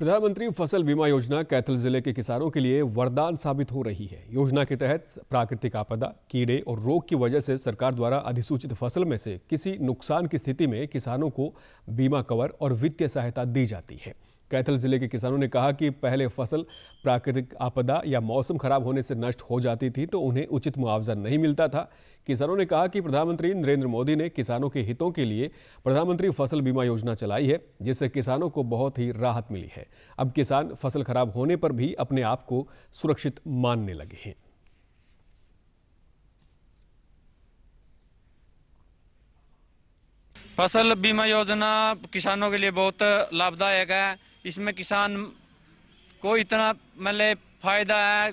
प्रधानमंत्री फ़सल बीमा योजना कैथल ज़िले के किसानों के लिए वरदान साबित हो रही है। योजना के तहत प्राकृतिक आपदा, कीड़े और रोग की वजह से सरकार द्वारा अधिसूचित फ़सल में से किसी नुकसान की स्थिति में किसानों को बीमा कवर और वित्तीय सहायता दी जाती है। कैथल ज़िले के किसानों ने कहा कि पहले फ़सल प्राकृतिक आपदा या मौसम खराब होने से नष्ट हो जाती थी तो उन्हें उचित मुआवजा नहीं मिलता था। किसानों ने कहा कि प्रधानमंत्री नरेंद्र मोदी ने किसानों के हितों के लिए प्रधानमंत्री फ़सल बीमा योजना चलाई है, जिससे किसानों को बहुत ही राहत मिली है। अब किसान फ़सल खराब होने पर भी अपने आप को सुरक्षित मानने लगे हैं। फ़सल बीमा योजना किसानों के लिए बहुत लाभदायक है। इसमें किसान को इतना मतलब फ़ायदा है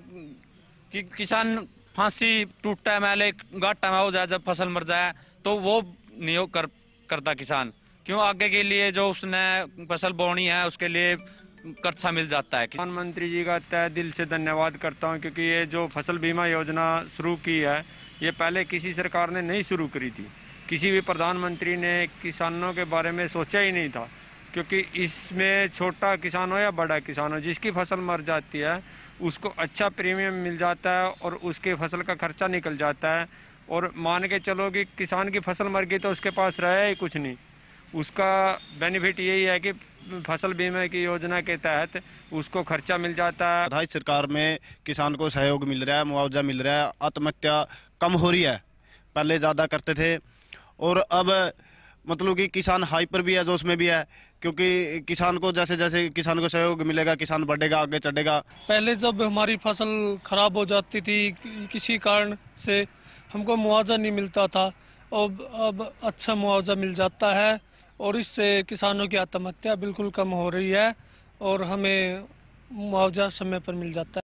कि किसान फांसी टूटता है मैले घाटा में हो जाए, जब फ़सल मर जाए तो वो नहीं कर, करता किसान। क्यों? आगे के लिए जो उसने फ़सल बोनी है, उसके लिए कर्जा मिल जाता है। प्रधानमंत्री जी का तय दिल से धन्यवाद करता हूँ, क्योंकि ये जो फ़सल बीमा योजना शुरू की है, ये पहले किसी सरकार ने नहीं शुरू करी थी। किसी भी प्रधानमंत्री ने किसानों के बारे में सोचा ही नहीं था। क्योंकि इसमें छोटा किसान हो या बड़ा किसान हो, जिसकी फ़सल मर जाती है, उसको अच्छा प्रीमियम मिल जाता है और उसके फ़सल का खर्चा निकल जाता है। और मान के चलो कि किसान की फ़सल मर गई तो उसके पास रहे ही कुछ नहीं। उसका बेनिफिट यही है कि फ़सल बीमा की योजना के तहत उसको खर्चा मिल जाता है। राज्य सरकार में किसान को सहयोग मिल रहा है, मुआवजा मिल रहा है, आत्महत्या कम हो रही है, पहले ज़्यादा करते थे। और अब मतलब कि किसान हाइपर भी है जो उसमें भी है, क्योंकि किसान को जैसे जैसे किसान को सहयोग मिलेगा, किसान बढ़ेगा, आगे चढ़ेगा। पहले जब हमारी फ़सल खराब हो जाती थी किसी कारण से हमको मुआवजा नहीं मिलता था, अब अब अच्छा मुआवजा मिल जाता है, और इससे किसानों की आत्महत्या बिल्कुल कम हो रही है, और हमें मुआवजा समय पर मिल जाता है।